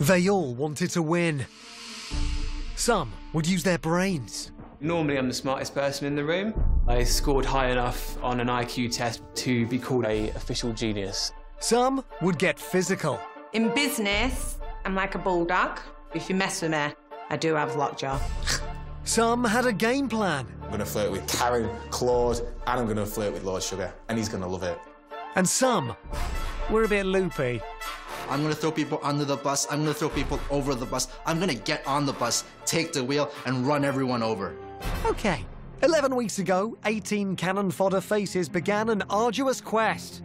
They all wanted to win. Some would use their brains. Normally, I'm the smartest person in the room. I scored high enough on an IQ test to be called a official genius. Some would get physical. In business, I'm like a bulldog. If you mess with me, I do have lockjaw. Some had a game plan. I'm going to flirt with Karren, Claude, and I'm going to flirt with Lord Sugar, and he's going to love it. And some were a bit loopy. I'm gonna throw people under the bus. I'm gonna throw people over the bus. I'm gonna get on the bus, take the wheel, and run everyone over. Okay. 11 weeks ago, 18 cannon fodder faces began an arduous quest.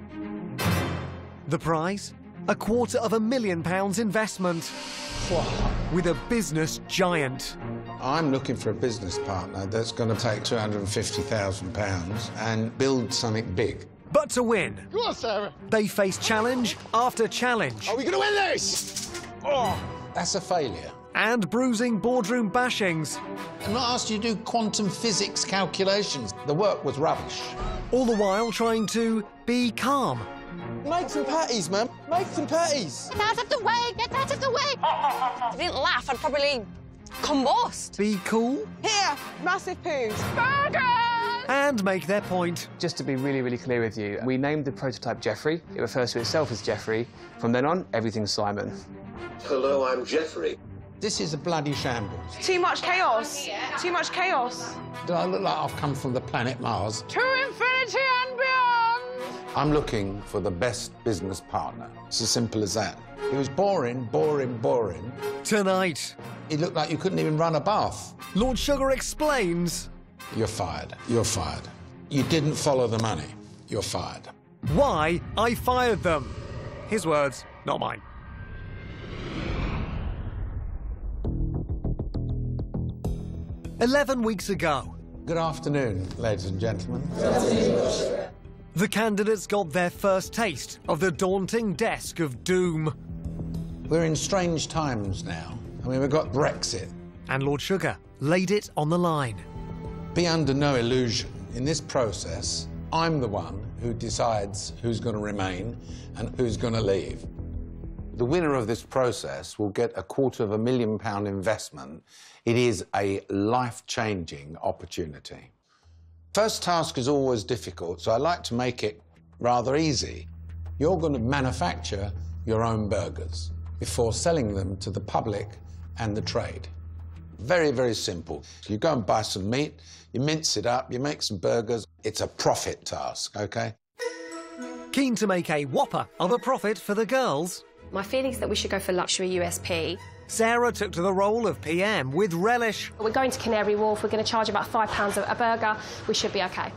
The prize? A quarter of a million pounds investment. With a business giant. I'm looking for a business partner that's going to take £250,000 and build something big. But to win, Come on, Sarah. they face challenge after challenge. Are we going to win this? Oh. That's a failure. And bruising boardroom bashings. I'm not asked you to do quantum physics calculations. The work was rubbish. All the while trying to be calm. Make some patties, man. Make some patties. Get out of the way! Get out of the way! If I didn't laugh, I'd probably combust. Be cool Here, massive poos. and make their point. Just to be really, really clear with you, we named the prototype Jeffrey. It refers to itself as Jeffrey. From then on, everything's Simon. Hello, I'm Jeffrey. This is a bloody shambles. Too much chaos. Too much chaos. Do I look like I've come from the planet Mars? To infinity and beyond. I'm looking for the best business partner. It's as simple as that. It was boring, boring, boring. Tonight, He looked like you couldn't even run a bath. Lord Sugar explains You're fired. You're fired. You didn't follow the money. You're fired. why I fired them. His words, not mine. Eleven weeks ago, Good afternoon, ladies and gentlemen. the candidates got their first taste of the daunting desk of doom. We're in strange times now. I mean, we've got Brexit. And Lord Sugar laid it on the line. Be under no illusion. In this process, I'm the one who decides who's going to remain and who's going to leave. The winner of this process will get a quarter of a million pound investment. It is a life changing opportunity. First task is always difficult, so I like to make it rather easy. You're going to manufacture your own burgers before selling them to the public and the trade. Very, very simple. You go and buy some meat, you mince it up, you make some burgers. It's a profit task, okay? Keen to make a whopper of a profit for the girls, My feeling is that we should go for luxury USP. Sarah took to the role of PM with relish. We're going to Canary Wharf. We're going to charge about £5 a, a burger. We should be OK.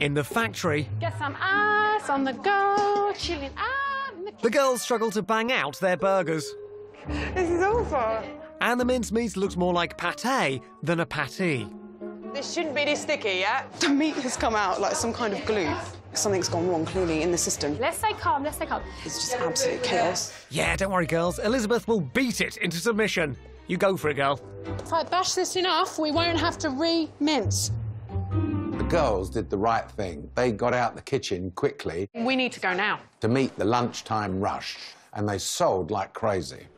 In the factory, Get some ice on the go, chilling out. the- the girls struggle to bang out their burgers. This is awful. And the mincemeat looks more like pate than a patty. This shouldn't be this sticky, yeah? The meat has come out like some kind of glue. Something's gone wrong, clearly, in the system. Let's stay calm. Let's stay calm. It's just absolute chaos. Yeah, don't worry, girls. Elizabeth will beat it into submission. You go for it, girl. If I bash this enough, we won't have to re-mince. The girls did the right thing. They got out the kitchen quickly We need to go now. to meet the lunchtime rush, and they sold like crazy.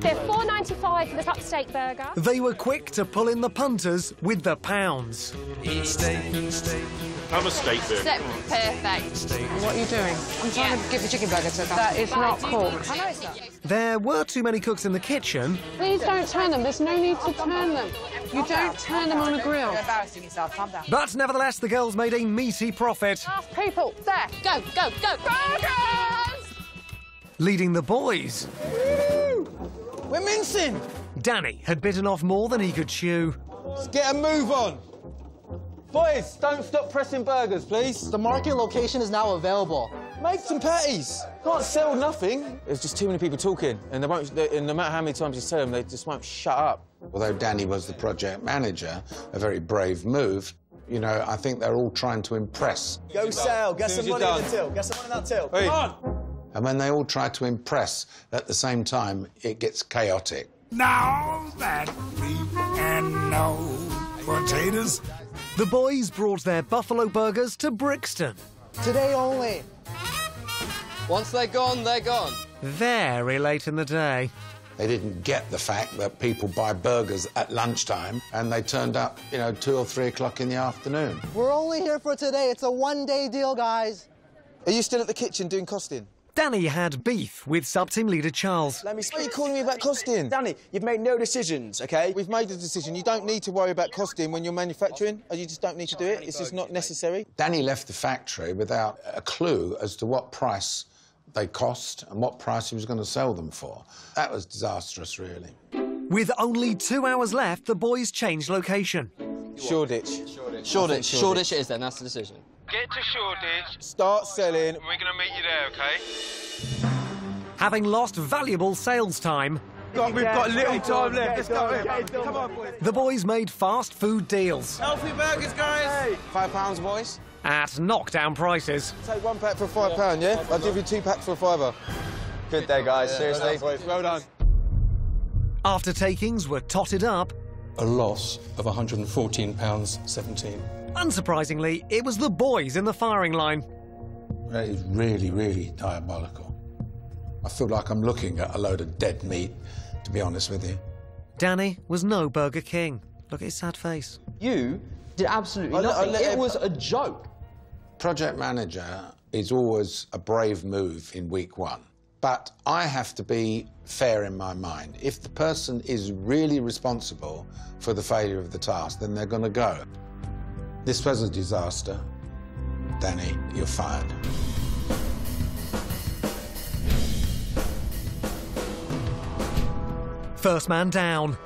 They're four ninety five for the top steak burger. They were quick to pull in the punters with the pounds. Eat state, have a steak burger. Perfect. What are you doing? I'm trying to give the chicken burger to That is not cooked. I know it's not. There were too many cooks in the kitchen, Please don't turn them. There's no need to turn them. You don't turn them on a grill. embarrassing yourself. Calm down. but nevertheless, the girls made a meaty profit, Last people, there, go, go, go. Burgers! Leading the boys. We're mincing. Danny had bitten off more than he could chew. Let's get a move on. Boys, don't stop pressing burgers, please. The market location is now available. Make some patties. Can't sell nothing. There's just too many people talking, and they won't. They, and no matter how many times you tell them, they just won't shut up. Although Danny was the project manager, a very brave move, you know, I think they're all trying to impress. Go sell. Get some money in the till. Get some money in that till. Come on. And when they all try to impress at the same time, it gets chaotic. Now that we and no potatoes. The boys brought their buffalo burgers to Brixton. Today only. Once they're gone, they're gone. Very late in the day. They didn't get the fact that people buy burgers at lunchtime and they turned up, you know, two or three o'clock in the afternoon. We're only here for today. It's a one-day deal, guys. Are you still at the kitchen doing costing? Danny had beef with sub-team leader Charles. Let me. Why are you calling me about costing? Danny, you've made no decisions, okay? We've made a decision. You don't need to worry about costing when you're manufacturing. Or you just don't need to do it. It's just not necessary. Danny left the factory without a clue as to what price they cost and what price he was going to sell them for. That was disastrous, really. With only two hours left, the boys changed location. Shoreditch. Shoreditch. Shoreditch it is then, that's the decision. Get to Shoreditch. Start selling. We're going to meet you there, okay? Having lost valuable sales time, God, we've got little time left. Let's go. Come on, boys. the boys made fast food deals Healthy burgers, guys. Five pounds, boys. at knockdown prices. Take one pack for five pound, yeah? I'll give you two packs for a fiver. Good day, guys. Seriously. Well done. After takings were totted up, A loss of £114.17. unsurprisingly, it was the boys in the firing line. That is really, really diabolical. I feel like I'm looking at a load of dead meat, to be honest with you. Danny was no Burger King. Look at his sad face. You did absolutely I'll let- I'll nothing. let It was a joke. Project manager is always a brave move in week one. But I have to be fair in my mind. If the person is really responsible for the failure of the task, then they're going to go. This was a disaster. Danny, you're fired. First man down.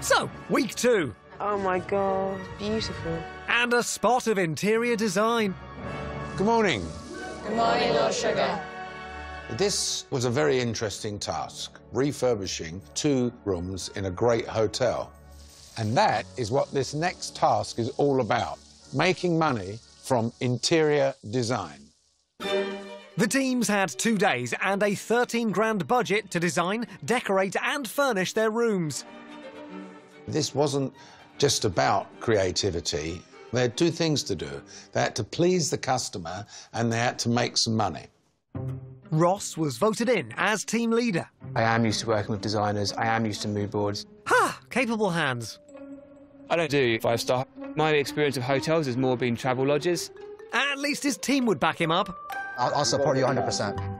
So, week two, Oh my god, beautiful. and a spot of interior design. Good morning. Good morning, Lord Sugar. This was a very interesting task, refurbishing two rooms in a great hotel. And that is what this next task is all about, making money from interior design. The teams had two days and a 13 grand budget to design, decorate, and furnish their rooms. This wasn't just about creativity. They had two things to do. They had to please the customer and they had to make some money. Ross was voted in as team leader. I am used to working with designers. I am used to mood boards. Ha! Capable hands. I don't do five star. My experience of hotels has more been travel lodges. At least his team would back him up. I'll, I'll support you 100%.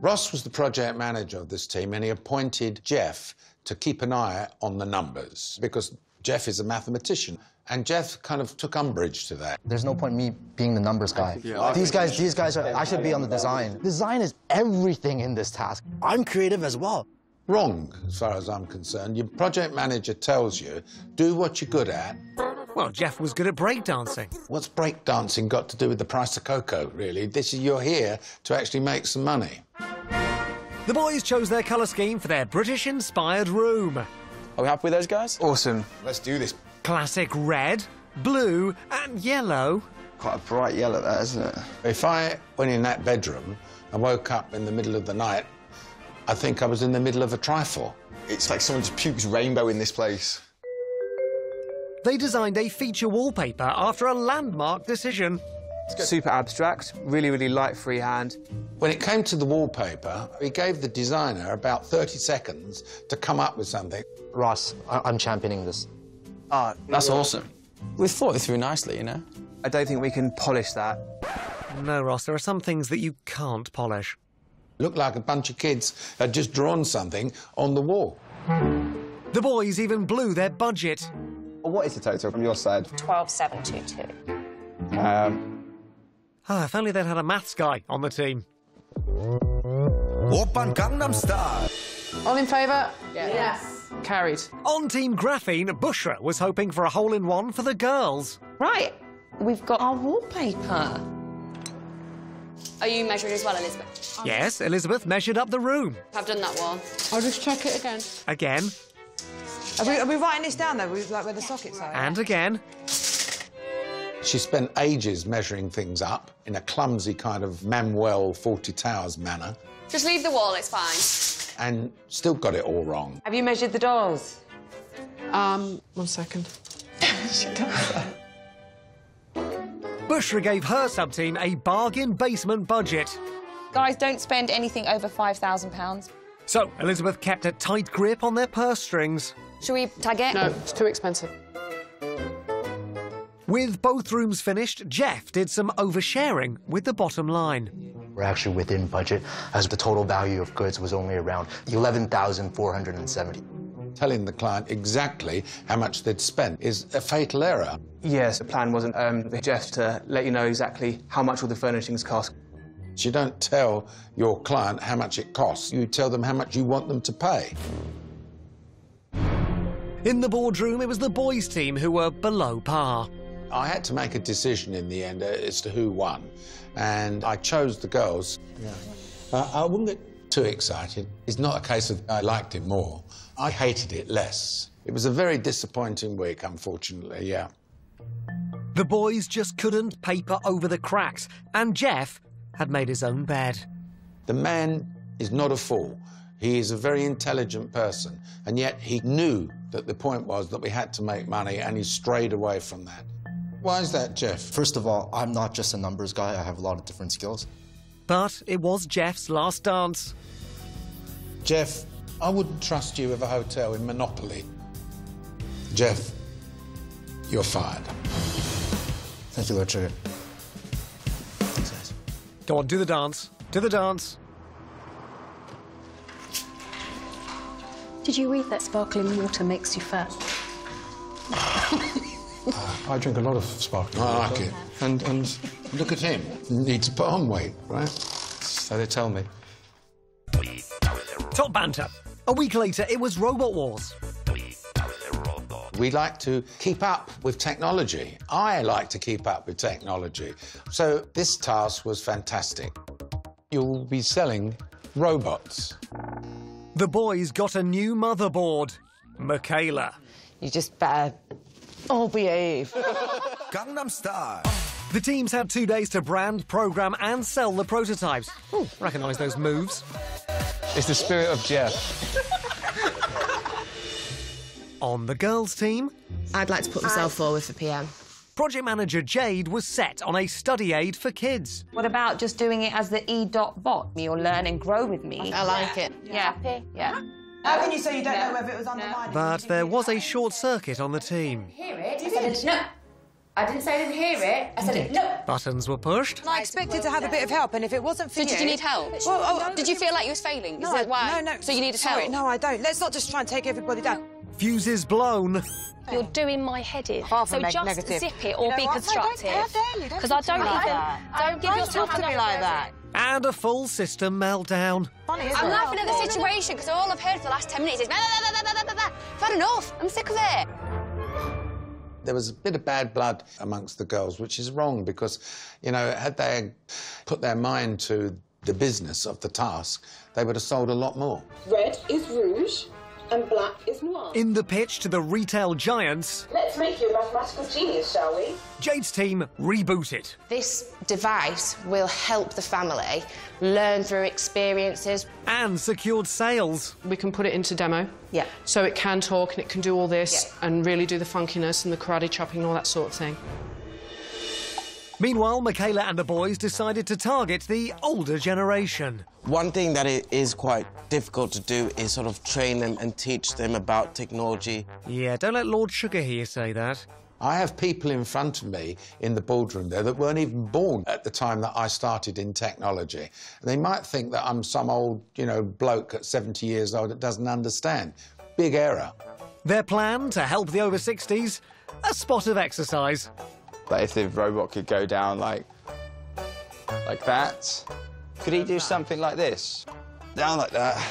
Ross was the project manager of this team and he appointed Jeff to keep an eye on the numbers because Jeff is a mathematician. And Jeff kind of took umbrage to that. There's no point me being the numbers guy. Yeah, these guys, these guys are. I should be on the design. Design is everything in this task. I'm creative as well. Wrong, as far as I'm concerned. Your project manager tells you, do what you're good at. Well, Jeff was good at breakdancing. What's breakdancing got to do with the price of cocoa, really? This is you're here to actually make some money. The boys chose their colour scheme for their British-inspired room. Are we happy with those guys? Awesome. Let's do this. Classic red, blue, and yellow. Quite a bright yellow, that isn't it? If I went in that bedroom and woke up in the middle of the night, I think I was in the middle of a trifle. It's like someone just pukes rainbow in this place. They designed a feature wallpaper after a landmark decision. Super abstract, really, really light freehand. When it came to the wallpaper, we gave the designer about 30 seconds to come up with something. Ross, I- I'm championing this. Ah, that's awesome. We've thought it through nicely, you know? I don't think we can polish that. No, Ross, there are some things that you can't polish. Looked like a bunch of kids had just drawn something on the wall. The boys even blew their budget. What is the total from your side? 12722. Um, Ah, if only they'd had a maths guy on the team. Open Gangnam Style. All in favour? Yes. Carried. On Team Graphene, Bushra was hoping for a hole-in-one for the girls. Right, we've got our wallpaper. Are you measuring as well, Elizabeth? Yes, Elizabeth measured up the room. I've done that one. I'll just check it again. Again Are we, are we writing this down though? We, like where the sockets are? and again. She spent ages measuring things up in a clumsy kind of Manuel Fawlty Towers manner Just leave the wall, it's fine. and still got it all wrong. Have you measured the doors? Um, one second. Bushra gave her sub-team a bargain basement budget. Guys, don't spend anything over £5,000. So, Elizabeth kept a tight grip on their purse strings. Shall we tag it? No, it's too expensive. With both rooms finished, Jeff did some oversharing with the bottom line. We're actually within budget, as the total value of goods was only around 11,470. Telling the client exactly how much they'd spent is a fatal error. Yes, the plan wasn't um, just to let you know exactly how much all the furnishings cost. You don't tell your client how much it costs, you tell them how much you want them to pay. In the boardroom, it was the boys' team who were below par. I had to make a decision in the end uh, as to who won, and I chose the girls. Yeah. Uh, I wouldn't get too excited. It's not a case of I liked it more. I hated it less. It was a very disappointing week, unfortunately, yeah. The boys just couldn't paper over the cracks, and Jeff had made his own bed. The man is not a fool. He is a very intelligent person, and yet he knew that the point was that we had to make money, and he strayed away from that. Why is that, Jeff? First of all, I'm not just a numbers guy. I have a lot of different skills. But it was Jeff's last dance. Jeff, I wouldn't trust you with a hotel in Monopoly. Jeff, you're fired. Thank you, Lord Sugar. Go on, do the dance. Do the dance. Did you read that sparkling water makes you fat? I drink a lot of sparkling water. I water. like it. And, and Look at him. Needs to put on weight, right? So they tell me. Top banter. A week later, it was Robot Wars. We like to keep up with technology. I like to keep up with technology. So this task was fantastic. You'll be selling robots. The boys got a new motherboard. Michaela. You just better all behave. Gangnam Style. The teams had two days to brand, program, and sell the prototypes. Ooh, recognise those moves. It's the spirit of Jeff. On the girls' team, I'd like to put myself forward for PM. project manager Jade was set on a study aid for kids. What about just doing it as the e-dot bot? You'll learn and grow with me. I like it. Yeah. Yeah. How can you say you don't know whether it was undermined? But there was a short circuit on the team. hear it. I said, no. I didn't say I didn't hear it. I said, no. Buttons were pushed. I expected to have a bit of help, and if it wasn't for Did, you... did you need help? Well, oh, did you feel like you was failing? No, Is that why? no, no. So you needed sorry, help? No, I don't. Let's not just try and take everybody down. Fuses blown. You're doing my head in. Far from so neg- just negative. zip it You or know be what? Constructive. how dare you? Don't Because I don't me even. like that. Don't give Don't yourself talk to me like that. And a full system meltdown. Funny, I'm laughing at the situation because all I've heard for the last 10 minutes is blah, blah, blah, blah, blah, blah, blah. I've had enough. I'm sick of it. There was a bit of bad blood amongst the girls, which is wrong because, you know, had they put their mind to the business of the task, they would have sold a lot more. Red is rouge and black is noir. In the pitch to the retail giants, Let's make you a mathematical genius, shall we? Jade's team rebooted. This device will help the family learn through experiences. And secured sales. We can put it into demo. Yeah. So it can talk and it can do all this and really do the funkiness and the karate chopping and all that sort of thing. Meanwhile, Michaela and the boys decided to target the older generation. One thing that it is quite difficult to do is sort of train them and teach them about technology. Yeah, don't let Lord Sugar hear you say that. I have people in front of me in the boardroom there that weren't even born at the time that I started in technology. They might think that I'm some old, you know, bloke at 70 years old that doesn't understand. Big error. Their plan to help the over 60s? A spot of exercise. Like if the robot could go down like like that. Could he do something like this? Down like that,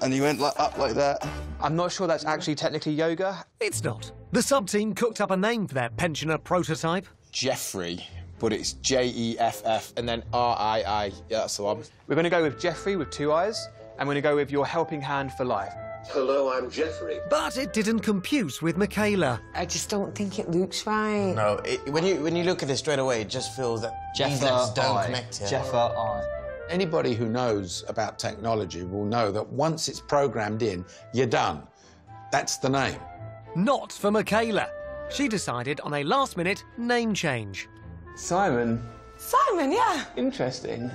and he went like, up like that. I'm not sure that's actually technically yoga. It's not. The sub team cooked up a name for their pensioner prototype. Jeffrey, but it's J E F F and then R I I. Yeah, that's the one. We're going to go with Jeffrey with two eyes, and we're going to go with your helping hand for life. Hello, I'm Jeffrey. But it didn't compute with Michaela. I just don't think it looks right. No, it, when you when you look at it straight away, it just feels that these letters don't connect here. Anybody who knows about technology will know that once it's programmed in, you're done. That's the name. Not for Michaela. She decided on a last minute name change. Simon. Simon, yeah. Interesting.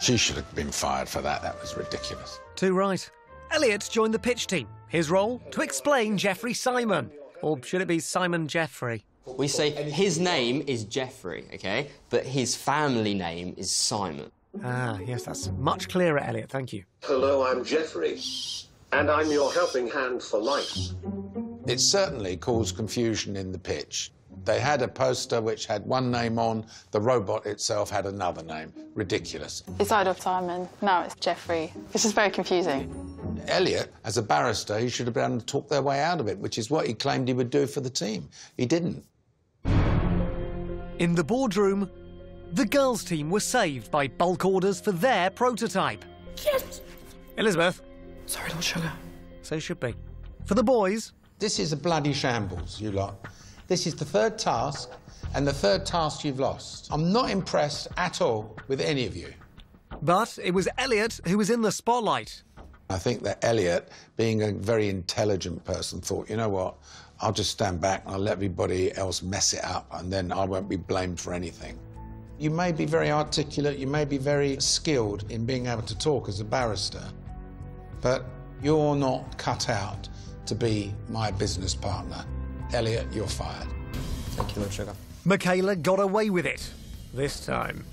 She should have been fired for that. That was ridiculous. Too right. Elliot joined the pitch team. His role? To explain Jeffrey Simon. Or should it be Simon Jeffrey? We say his name is Jeffrey, okay? But his family name is Simon. Ah, yes, that's much clearer, Elliot. Thank you. Hello, I'm Jeffrey, and I'm your helping hand for life. It certainly caused confusion in the pitch. They had a poster which had one name on, the robot itself had another name. Ridiculous. It's Idol Simon, now it's Jeffrey. It's just very confusing. Elliot, as a barrister, he should have been able to talk their way out of it, which is what he claimed he would do for the team. He didn't. In the boardroom, the girls' team were saved by bulk orders for their prototype. Yes! Elizabeth. Sorry, Lord Sugar. So should be. For the boys. This is a bloody shambles, you lot. This is the third task, and the third task you've lost. I'm not impressed at all with any of you. But it was Elliot who was in the spotlight. I think that Elliot, being a very intelligent person, thought, you know what, I'll just stand back and I'll let everybody else mess it up, and then I won't be blamed for anything. You may be very articulate, you may be very skilled in being able to talk as a barrister, but you're not cut out to be my business partner. Elliot, you're fired. Thank you, Lord Sugar. Michaela got away with it. This time.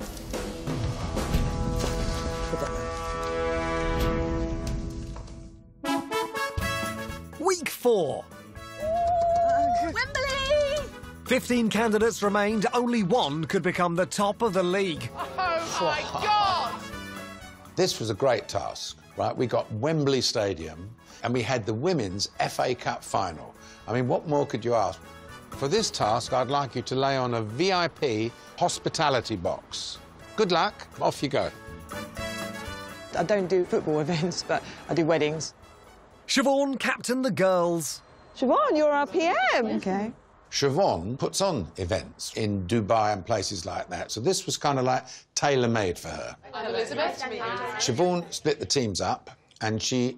Week four. Wembley! 15 candidates remained, only one could become the top of the league. Oh my God! This was a great task, right? We got Wembley Stadium and we had the Women's FA Cup final. I mean, what more could you ask? For this task, I'd like you to lay on a VIP hospitality box. Good luck, off you go. I don't do football events, but I do weddings. Siobhan captained the girls. Siobhan, you're our PM. Okay. Siobhan puts on events in Dubai and places like that, so this was kind of like tailor-made for her. I'm Elizabeth. Siobhan split the teams up and she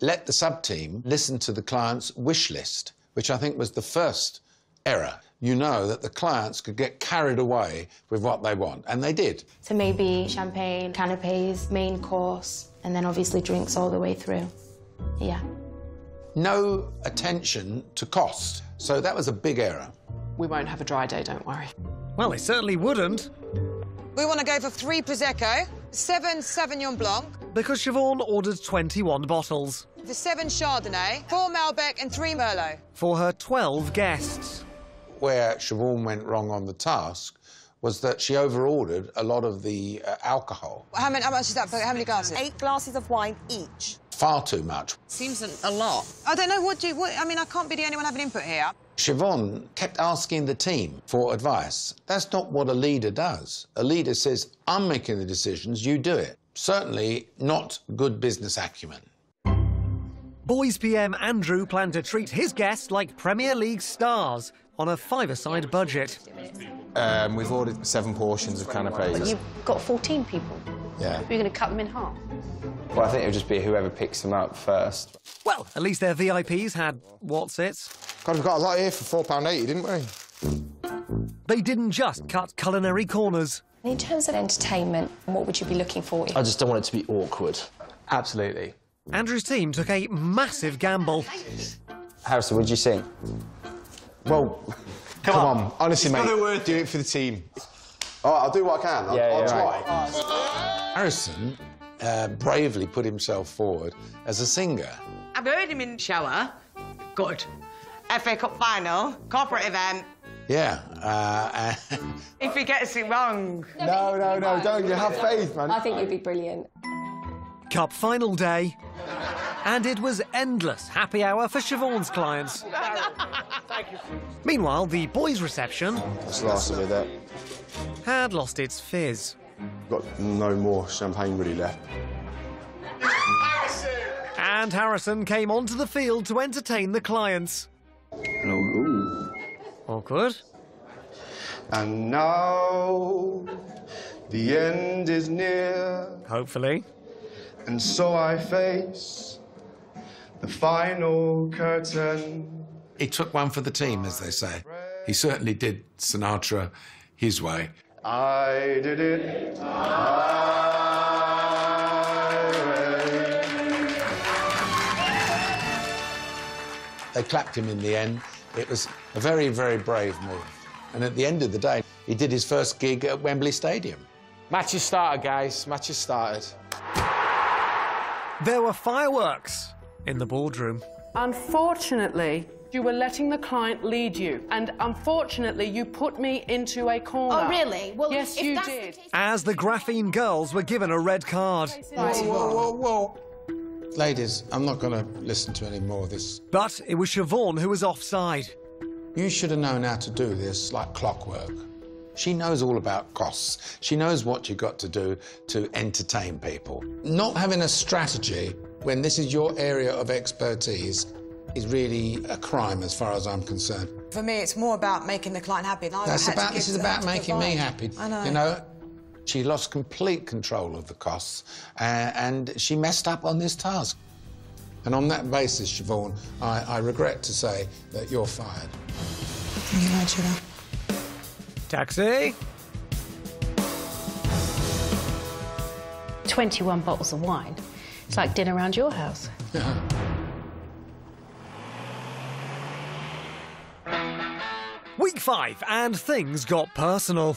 let the sub-team listen to the client's wish list, which I think was the first error. You know that the clients could get carried away with what they want, and they did. So maybe champagne, canapes, main course, and then obviously drinks all the way through. Yeah. No attention to cost, so that was a big error. We won't have a dry day, don't worry. Well, it certainly wouldn't, We want to go for three Prosecco, seven Sauvignon Blanc, because Siobhan ordered 21 bottles for seven Chardonnay, four Malbec, and three Merlot. for her 12 guests. Where Siobhan went wrong on the task was that she overordered a lot of the uh, alcohol, How, many, how much is that? for- How many glasses? Eight glasses of wine each. Far too much. Seems a lot. I don't know. What do you... What, I mean, I can't be the only one having input here. Siobhan kept asking the team for advice. That's not what a leader does. A leader says, I'm making the decisions, you do it. Certainly not good business acumen. Boys PM Andrew planned to treat his guests like Premier League stars on a five-a-side budget. Um, we've ordered seven portions of canapes. You've got 14 people. Yeah. You're going to cut them in half. Well, I think it'll just be whoever picks them up first. Well, at least their VIPs had what's it. God, we've got a lot here for £4.80, didn't we? They didn't just cut culinary corners. In terms of entertainment, what would you be looking for? I just don't want it to be awkward. Absolutely. Andrew's team took a massive gamble. Harrison, what did you think? Well, come, on. Honestly, mate. word. Do it for the team. All right, I'll do what I can. I'll, Yeah, I'll yeah, try. Harrison uh, bravely put himself forward as a singer. I've heard him in the shower. Good. FA Cup final, corporate event. Yeah. Uh, If he gets it wrong. No, no, no, don't. You have faith, man. I think you'd be brilliant. Cup final day. And it was endless happy hour for Siobhan's clients. Thank you Meanwhile, the boys' reception That's last of it. had lost its fizz. Got no more champagne really left. And Harrison came onto the field to entertain the clients. Ooh. Awkward. And now the end is near, Hopefully. and so I face the final curtain. he took one for the team, as they say. He certainly did Sinatra his way. I did it. I they clapped him in the end. It was a very, very brave move. And at the end of the day, he did his first gig at Wembley Stadium. Match is started, guys. Match is started. There were fireworks in the boardroom. Unfortunately, you were letting the client lead you, and unfortunately, you put me into a corner. Oh, really? Well, yes, if you that's the did. As the graphene girls were given a red card. Whoa, whoa, whoa, whoa. Ladies, I'm not going to listen to any more of this. But it was Siobhan who was offside. You should have known how to do this like clockwork. She knows all about costs. She knows what you've got to do to entertain people. Not having a strategy when this is your area of expertise is really a crime as far as I'm concerned. For me, it's more about making the client happy. And That's about, this is about making me happy. I know. You know, she lost complete control of the costs uh, and she messed up on this task. And on that basis, Siobhan, I, I regret to say that you're fired. Thank you, Lord Sugar. Taxi. 21 bottles of wine. It's like dinner around your house. Week five, and things got personal.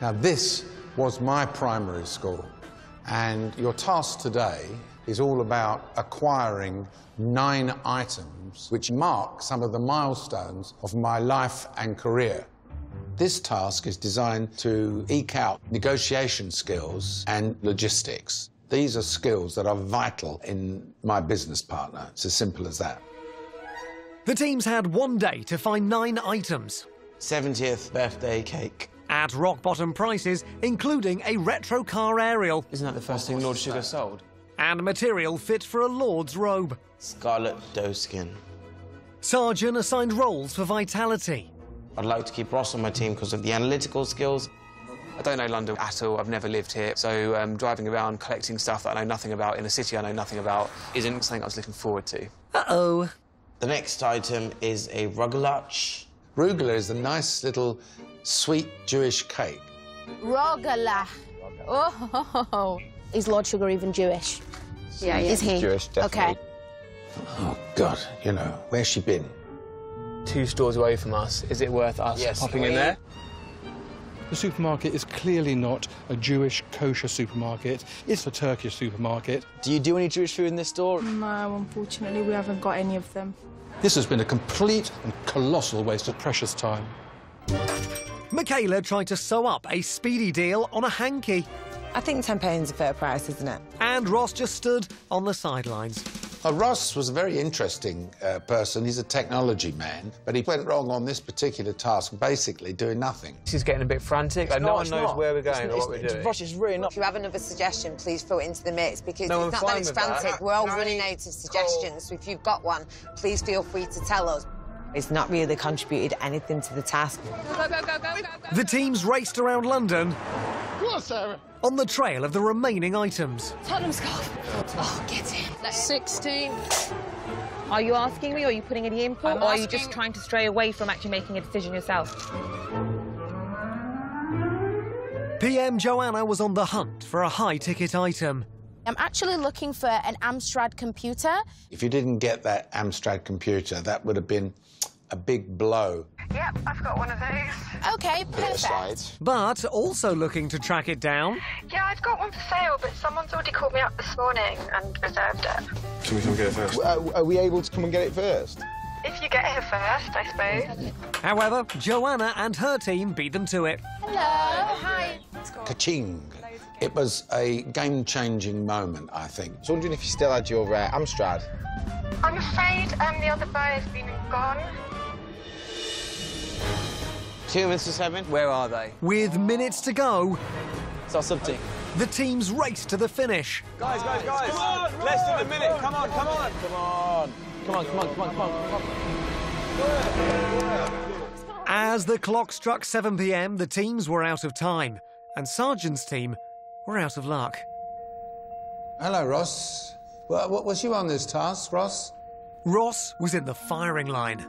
Now, this was my primary school, and your task today is all about acquiring nine items which mark some of the milestones of my life and career. This task is designed to eke out negotiation skills and logistics. These are skills that are vital in my business partner. It's as simple as that. The teams had one day to find nine items 70th birthday cake. at rock bottom prices, including a retro car aerial. Isn't that the first thing Lord Sugar sold? And material fit for a lord's robe. Scarlet doeskin. Sajan assigned roles for vitality. I'd like to keep Ross on my team because of the analytical skills. I don't know London at all. I've never lived here. So um, driving around collecting stuff that I know nothing about in a city I know nothing about isn't something I was looking forward to. Uh oh. The next item is a rugelach. Rugula is a nice little sweet Jewish cake. Rogalach. Oh, is Lord Sugar even Jewish? Yeah, Is he? Jewish, definitely. Okay. Oh, God, you know, where's she been? Two stores away from us. Is it worth us Yes, popping in there? The supermarket is clearly not a Jewish kosher supermarket. It's a Turkish supermarket. Do you do any Jewish food in this store? No, unfortunately, we haven't got any of them. This has been a complete and colossal waste of precious time. Michaela tried to sew up a speedy deal on a hanky. I think £10 is a fair price, isn't it? And Ross just stood on the sidelines. Uh, Ross was a very interesting uh, person. He's a technology man, but he went wrong on this particular task, basically doing nothing. This is getting a bit frantic. Like, no one knows where we're going or what we're doing. Ross is really not. If you have another suggestion, please throw it into the mix because No, it's I'm not that it's with that. frantic. We're all Can I- running out of suggestions. So if you've got one, please feel free to tell us. It's not really contributed anything to the task. Go, go, go, go, go, go. The teams raced around London Go on, Sarah. On the trail of the remaining items. Tottenham scarf. Oh, get in. 16. Are you asking me, or are you putting any input, I'm or are you just trying to stray away from actually making a decision yourself? PM Joanna was on the hunt for a high ticket item. I'm actually looking for an Amstrad computer. If you didn't get that Amstrad computer, that would have been a big blow. Yep, I've got one of those. Okay, perfect. But also looking to track it down. Yeah, I've got one for sale, but someone's already called me up this morning and reserved it. Can we come get it first? Uh, are we able to come and get it first? If you get here first, I suppose. However, Joanna and her team beat them to it. Hello. Hi. Kaching. It was a game-changing moment, I think. I was wondering if you still had your uh, Amstrad. I'm afraid um, the other buyer's been and gone. Two minutes to seven. Where are they? With minutes to go, It's our sub team. the teams raced to the finish. Guys, guys, guys. Come on, Less than a minute. Come on, come on. Come on. Come on, come on, come on, come on. Come on. As the clock struck 7 pm, the teams were out of time, and Sajan's team were out of luck. Hello, Ross. What was you on this task, Ross? Ross was in the firing line.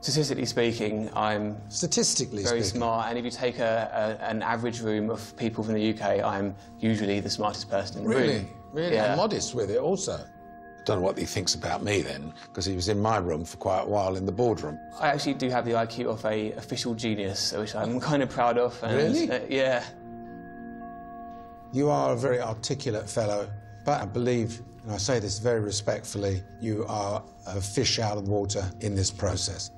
Statistically speaking, I'm Statistically very speaking. smart, and if you take a, a, an average room of people from the UK, I'm usually the smartest person in the Really? room. Really? really, Yeah. And modest with it also. I Don't know what he thinks about me then, because he was in my room for quite a while in the boardroom. I actually do have the IQ of a official genius, which I'm kind of proud of. And, Really? uh, yeah. You are a very articulate fellow, but I believe, and I say this very respectfully, you are a fish out of water in this process.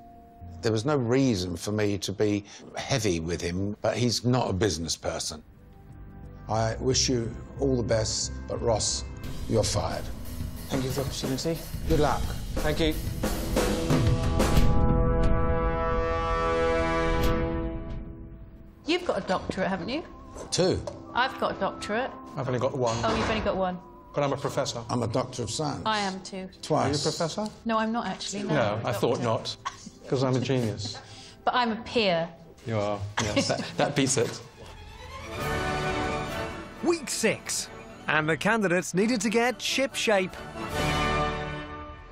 There was no reason for me to be heavy with him, but he's not a business person. I wish you all the best, but Ross, you're fired. Thank you for the opportunity. Good luck. Thank you. You've got a doctorate, haven't you? Two. I've got a doctorate. I've only got one. Oh, you've only got one. But I'm a professor. I'm a doctor of science. I am too. Twice. Are you a professor? No, I'm not actually. No, No, I'm a I thought not. Because I'm a genius. But I'm a peer. You are. Yes, that, that beats it. Week six, and the candidates needed to get shipshape.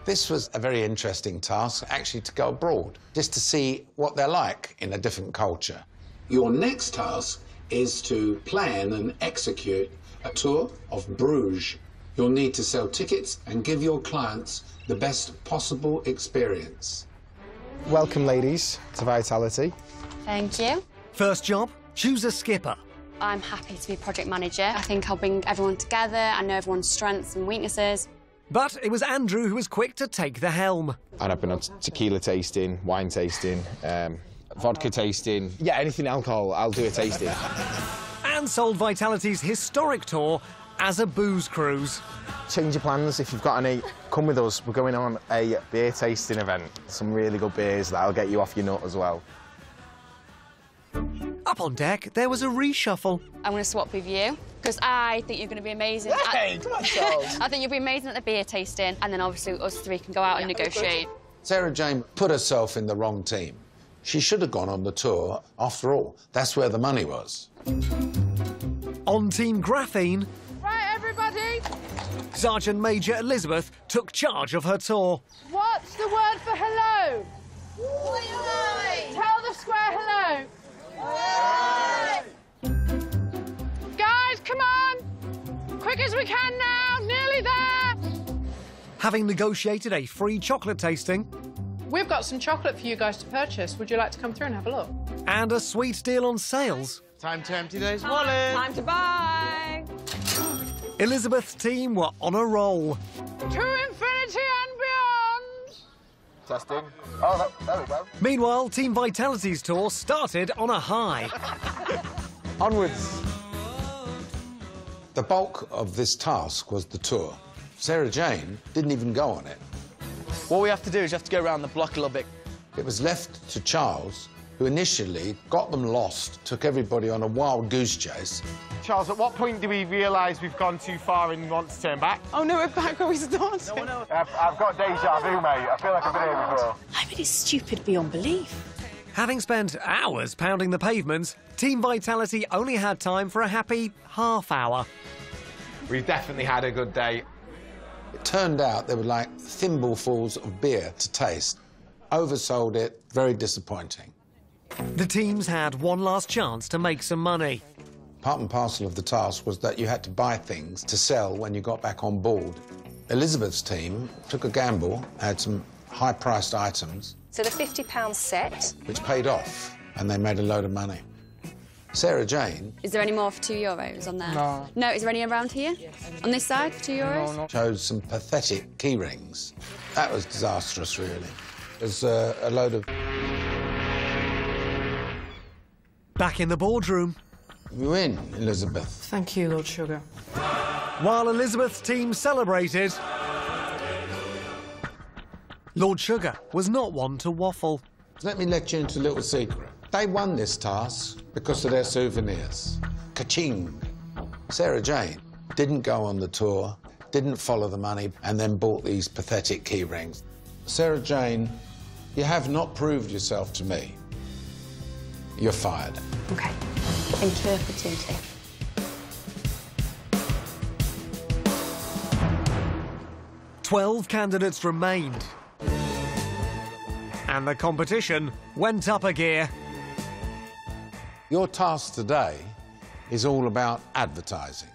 This was a very interesting task, actually, to go abroad, just to see what they're like in a different culture. Your next task is to plan and execute a tour of Bruges. You'll need to sell tickets and give your clients the best possible experience. Welcome, ladies, to Vitality. Thank you. First job, choose a skipper. I'm happy to be project manager. I think I'll bring everyone together. I know everyone's strengths and weaknesses. But it was Andrew who was quick to take the helm. And I've been on tequila tasting, wine tasting, um, vodka tasting. Yeah, anything alcohol, I'll do a tasting. And sold Vitality's historic tour as a booze cruise. Change your plans. If you've got any, come with us. We're going on a beer tasting event. Some really good beers that'll get you off your nut as well. Up on deck, there was a reshuffle. I'm going to swap with you because I think you're going to be amazing. Hey, I, come on, Charles. I think you'll be amazing at the beer tasting, and then obviously us three can go out and negotiate. Sarah Jane put herself in the wrong team. She should have gone on the tour. After all, that's where the money was. On Team Graphene, Right, Sergeant Major Elizabeth took charge of her tour. what's the word for hello? Tell the square hello. Guys, come on! Quick as we can now, nearly there! Having negotiated a free chocolate tasting We've got some chocolate for you guys to purchase. Would you like to come through and have a look? and a sweet deal on sales, Time to empty those wallets. Time to buy. Elizabeth's team were on a roll. To infinity and beyond! Testing. Oh, that, there we go. Meanwhile, Team Vitality's tour started on a high. Onwards. The bulk of this task was the tour. Sarah Jane didn't even go on it. What we have to do is you have to go around the block a little bit. It was left to Charles, who initially got them lost, took everybody on a wild goose chase. Charles, at what point do we realise we've gone too far and want to turn back? Oh no, we're back where we started. I've, I've got deja vu, mate. I feel like I've been here before. I mean, it's stupid beyond belief. Having spent hours pounding the pavements, Team Vitality only had time for a happy half hour. We've definitely had a good day. It turned out they were like thimblefuls of beer to taste. Oversold it, very disappointing. The teams had one last chance to make some money. Part and parcel of the task was that you had to buy things to sell when you got back on board. Elizabeth's team took a gamble, had some high priced items, So the £50 set. which paid off, and they made a load of money. Sarah Jane Is there any more for two euros on there? No. No, is there any around here? On this side for two euros? No. chose some pathetic key rings. That was disastrous, really. There's uh, a load of. Back in the boardroom, You win, Elizabeth. Thank you, Lord Sugar. while Elizabeth's team celebrated, Lord Sugar was not one to waffle. Let me let you into a little secret. They won this task because of their souvenirs. Kaching. Sarah Jane didn't go on the tour, didn't follow the money, and then bought these pathetic key rings. Sarah Jane, you have not proved yourself to me. You're fired. Okay. Thank you for the opportunity. Twelve candidates remained. And the competition went up a gear. Your task today is all about advertising.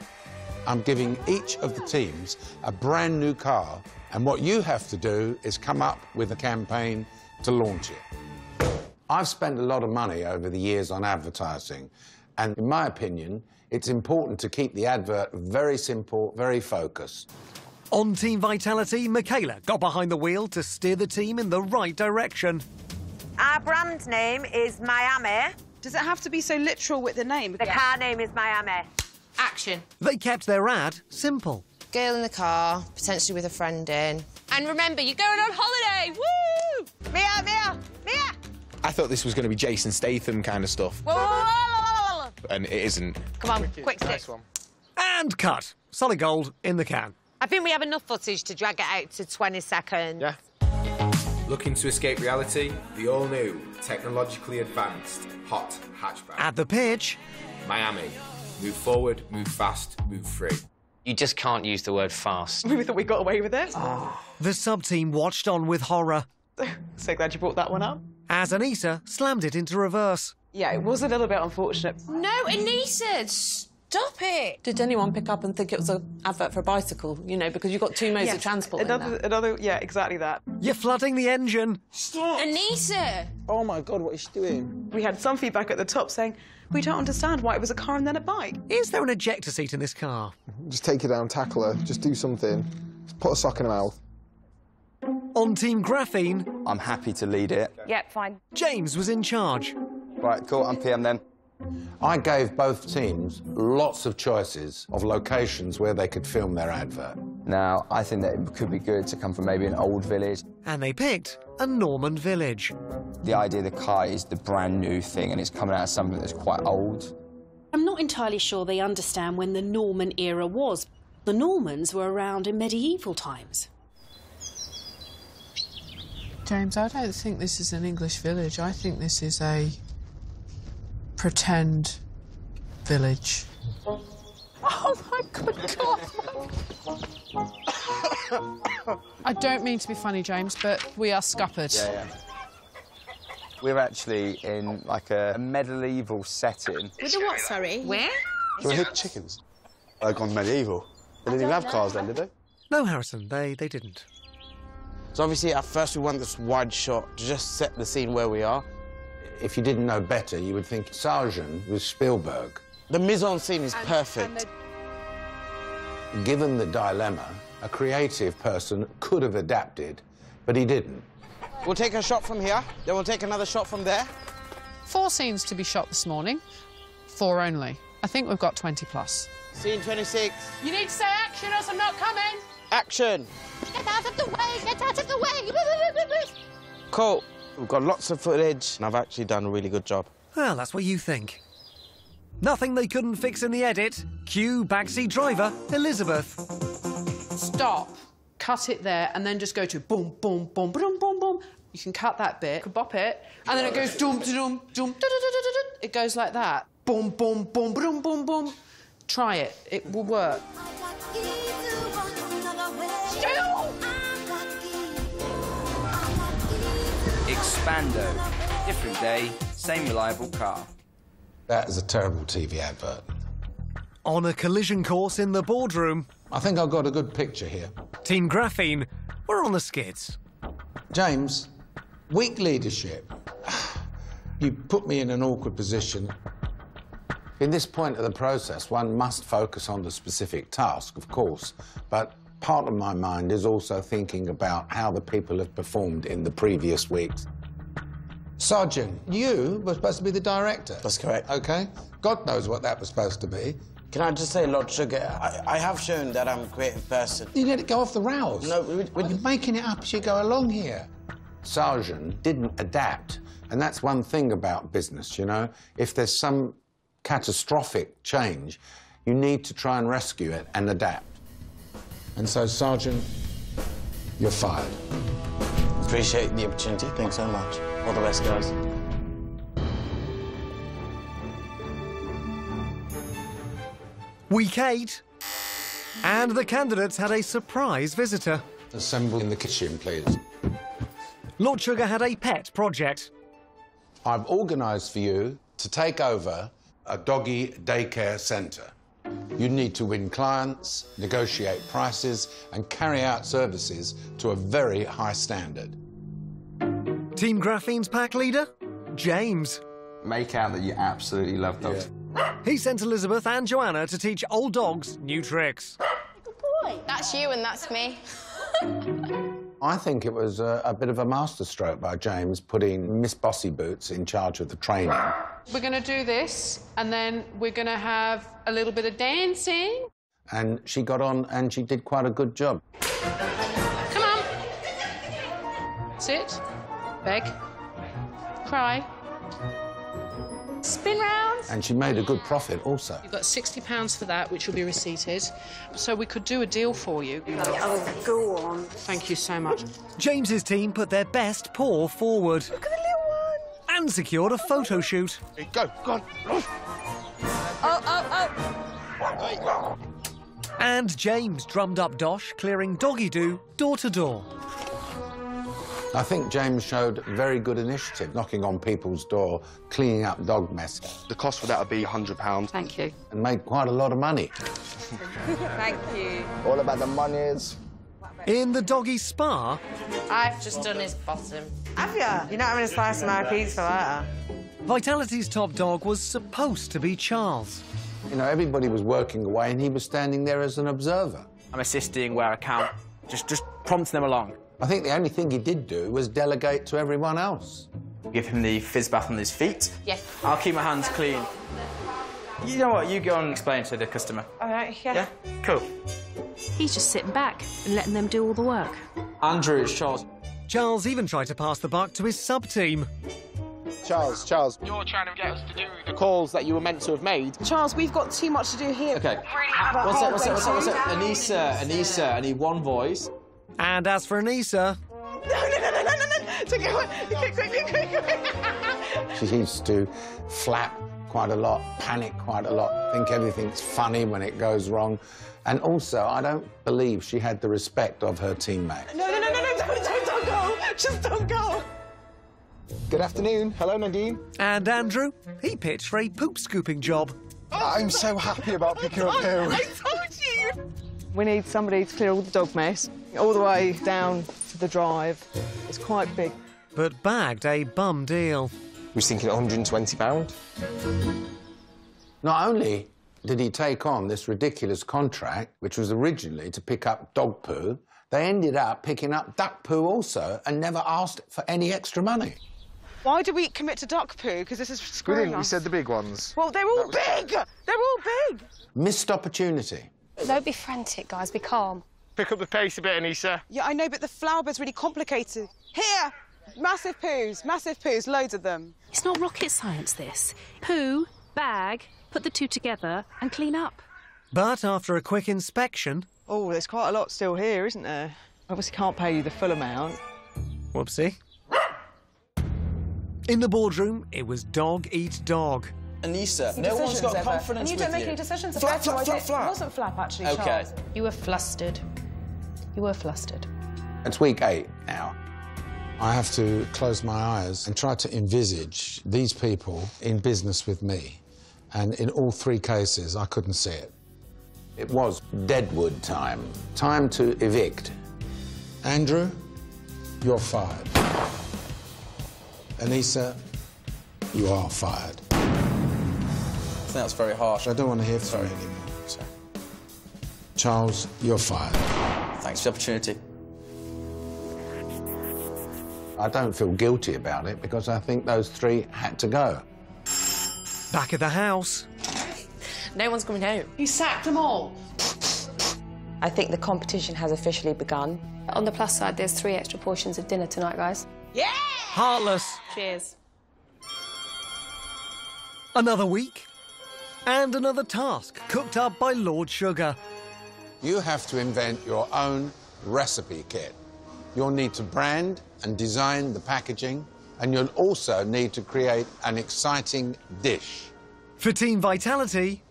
I'm giving each of the teams a brand new car And what you have to do is come up with a campaign to launch it. I've spent a lot of money over the years on advertising, and in my opinion, it's important to keep the advert very simple, very focused. On Team Vitality, Michaela got behind the wheel to steer the team in the right direction. Our brand name is Miami. Does it have to be so literal with the name? The car name is Miami. Action. They kept their ad simple. Girl in the car, potentially with a friend in. And remember, you're going on holiday! Woo! Mia, Mia, Mia! I thought this was going to be Jason Statham kind of stuff, Whoa, whoa, whoa, whoa, whoa, whoa. and it isn't. Come on, quick stick. And cut. Solid gold in the can. I think we have enough footage to drag it out to 20 seconds. Yeah. Looking to escape reality? The all-new, technologically advanced, hot hatchback. At the pitch, Miami. Move forward, move fast, move free. You just can't use the word fast. We thought we got away with it. Ah. the sub team watched on with horror So glad you brought that one up. As Anissa slammed it into reverse. Yeah, it was a little bit unfortunate. No, Anissa, stop it! Did anyone pick up and think it was an advert for a bicycle? You know, because you've got two modes Yes, of transport Another, there. another, yeah, exactly that. You're flooding the engine. Stop! Anissa! Oh my God, what is she doing? We had some feedback at the top saying, we don't understand why it was a car and then a bike. Is there an ejector seat in this car? Just take her down, tackle her, just do something. Just put a sock in her mouth. On Team Graphene, I'm happy to lead it. Yep, fine. James was in charge. Right, cool, I'm PM then. I gave both teams lots of choices of locations where they could film their advert. Now, I think that it could be good to come from maybe an old village. And they picked a Norman village. The idea of the car is the brand new thing and it's coming out of something that's quite old. I'm not entirely sure they understand when the Norman era was. The Normans were around in medieval times. James, I don't think this is an English village. I think this is a pretend village. Oh my good God! I don't mean to be funny, James, but we are scuppered. Yeah, yeah. We're actually in like a medieval setting. With the what, sorry? Where? Do we hit chickens? They've gone medieval. They didn't even have cars then, did they? No, Harrison, they, they didn't. So obviously, at first we want this wide shot to just set the scene where we are. If you didn't know better, you would think Sajan was Spielberg. The mise-en-scene is perfect. Given the dilemma, a creative person could have adapted, but he didn't. We'll take a shot from here, then we'll take another shot from there. Four scenes to be shot this morning. Four only. I think we've got 20 plus. Scene 26. You need to say action, or I'm not coming. Action. Get out of the way! Get out of the way! Cool. We've got lots of footage, and I've actually done a really good job. Well, that's what you think. Nothing they couldn't fix in the edit. Cue backseat driver Elizabeth. Stop. Cut it there, and then just go to boom, boom, boom, boom, boom, boom. You can cut that bit, can bop it, and then it goes da, da, da. It goes like that. Boom, boom, boom, boom, boom, boom. Try it. It will work. Expando. Different day, same reliable car. That is a terrible TV advert. On a collision course in the boardroom. I think I've got a good picture here. Team Graphene, we're on the skids. James, weak leadership. You put me in an awkward position. In this point of the process, one must focus on the specific task, of course, but part of my mind is also thinking about how the people have performed in the previous weeks. Sajan, you were supposed to be the director. That's correct. Okay. God knows what that was supposed to be. Can I just say, Lord Sugar, I, I have shown that I'm a creative person. You let it go off the rails. No, we, we, You're making it up as you go along here. Sajan didn't adapt, and that's one thing about business, you know. If there's some catastrophic change, you need to try and rescue it and adapt. And so, Sajan, you're fired. Appreciate the opportunity. Thanks so much. All the best, guys. Week eight. And the candidates had a surprise visitor. Assemble in the kitchen, please. Lord Sugar had a pet project. I've organised for you to take over a doggy daycare centre. You need to win clients, negotiate prices, and carry out services to a very high standard. Team Graphene's pack leader? James. Make out that you absolutely love dogs. He sent Elizabeth and Joanna to teach old dogs new tricks. That's you and that's me. I think it was a, a bit of a masterstroke by James putting Miss Bossy Boots in charge of the training. We're going to do this, and then we're going to have a little bit of dancing. And she got on and she did quite a good job. Come on. Sit. Beg. Cry. Spin round. And she made a good profit also. You've got £60 for that, which will be receipted. So we could do a deal for you. Oh, go on. Thank you so much. James's team put their best paw forward. Look at the little one. And secured a photo shoot. Go, go on. Oh, oh, oh. And James drummed up Dosh, clearing doggy doo door to door. I think James showed very good initiative, knocking on people's door, cleaning up dog mess. The cost for that would be £100. Thank you. And made quite a lot of money. Thank you. All about the monies. In the doggy spa, I've just done his bottom. Have you? You're not having a slice of my pizza later. Vitality's top dog was supposed to be Charles. You know, everybody was working away and he was standing there as an observer. I'm assisting where I can, just just prompting them along. I think the only thing he did do was delegate to everyone else. Give him the fizz bath on his feet. Yeah. I'll keep my hands clean. You know what? You go and explain to the customer. All right, yeah. Yeah? Cool. He's just sitting back and letting them do all the work. Andrew, it's Charles. Charles even tried to pass the buck to his sub team. Charles, Charles. You're trying to get us to do the calls that you were meant to have made. Charles, we've got too much to do here. Okay. But What's that? What's that? What's that? What's halfway that? Anissa, Anissa, I need one voice. And as for Anissa, No, no, no, no, no, no, no. Take it away. Quick, quick, quick, quick, quick. She used to flap quite a lot, panic quite a lot, think everything's funny when it goes wrong. And also, I don't believe she had the respect of her teammates. No, no, no, no, no, don't, don't, don't go. Just don't go. Good afternoon. Hello, Nadine. and Andrew, he pitched for a poop scooping job. I'm so happy about picking up poo. I told you. We need somebody to clear all the dog mess, all the way down to the drive. It's quite big. But bagged a bum deal. We was thinking £120. Not only did he take on this ridiculous contract, which was originally to pick up dog poo, they ended up picking up duck poo also and never asked for any extra money. Why do we commit to duck poo? Because this is We didn't. We said the big ones. Well, they're all big. They're all big. Missed opportunity. Don't be frantic, guys. Be calm. Pick up the pace a bit, Anissa. Yeah, I know, but the flower bed's really complicated. Here, massive poos, massive poos, loads of them. It's not rocket science, this. Poo, bag, put the two together and clean up. But after a quick inspection, Oh, there's quite a lot still here, isn't there? Obviously can't pay you the full amount. whoopsie. In the boardroom, it was dog eat dog. Anissa, no one's got confidence And you with don't make you. any decisions Flap, about flap, it. flap, It wasn't flap, actually, Okay. Charles. You were flustered. You were flustered. It's week eight now. I have to close my eyes and try to envisage these people in business with me. And in all three cases, I couldn't see it. It was deadwood time. Time to evict. Andrew, you're fired. Anissa, you are fired. I think that's very harsh. I don't want to hear from you anymore. Charles, you're fired. Thanks for the opportunity. I don't feel guilty about it because I think those three had to go. Back at the house, No one's coming home. He sacked them all. I think the competition has officially begun. On the plus side, there's three extra portions of dinner tonight, guys. Yeah! Heartless. Cheers. Another week, and another task cooked up by Lord Sugar. You have to invent your own recipe kit. You'll need to brand and design the packaging, and you'll also need to create an exciting dish. For Team Vitality,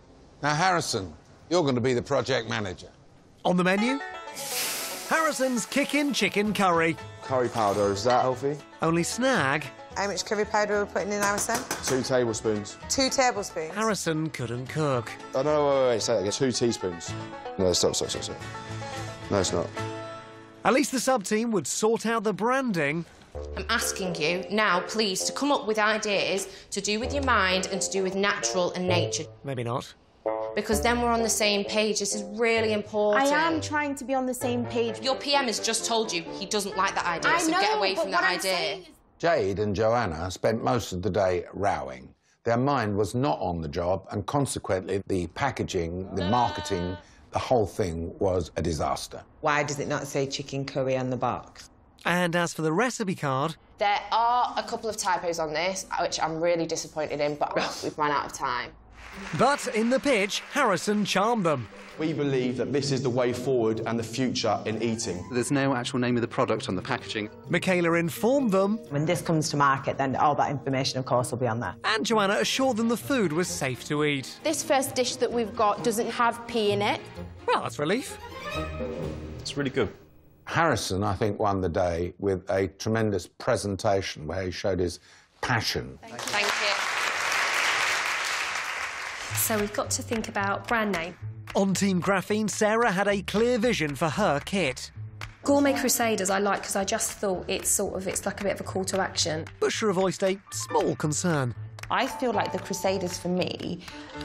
Now, Harrison, you're going to be the project manager. on the menu, Harrison's Kickin' Chicken Curry. Curry powder, is that healthy? Only snag, How much curry powder are we putting in, Harrison? Two tablespoons. Two tablespoons. Harrison couldn't cook. Oh, no, no, wait, wait, wait, say that again. Two teaspoons. No, stop, stop, stop, stop. No, it's not. At least the sub team would sort out the branding. I'm asking you now, please, to come up with ideas to do with your mind and to do with natural and nature. Maybe not. Because then we're on the same page. This is really important. I am trying to be on the same page. Your PM has just told you he doesn't like that idea, I so know, get away but from what that I'm idea. saying is- Jade and Joanna spent most of the day rowing. Their mind was not on the job, and consequently, the packaging, the marketing, the whole thing was a disaster. Why does it not say chicken curry on the box? And as for the recipe card, There are a couple of typos on this, which I'm really disappointed in, but we've run out of time. But in the pitch, Harrison charmed them. We believe that this is the way forward and the future in eating. There's no actual name of the product on the packaging. Michaela informed them, When this comes to market, then all that information, of course, will be on there. and Joanna assured them the food was safe to eat. This first dish that we've got doesn't have pea in it. Well, that's relief. It's really good. Harrison, I think, won the day with a tremendous presentation where he showed his passion. Thank you. So we've got to think about brand name. On Team Graphene, Sarah had a clear vision for her kit. Gourmet Crusaders I like because I just thought it's sort of, it's like a bit of a call to action. Bushra voiced a small concern. I feel like the Crusaders for me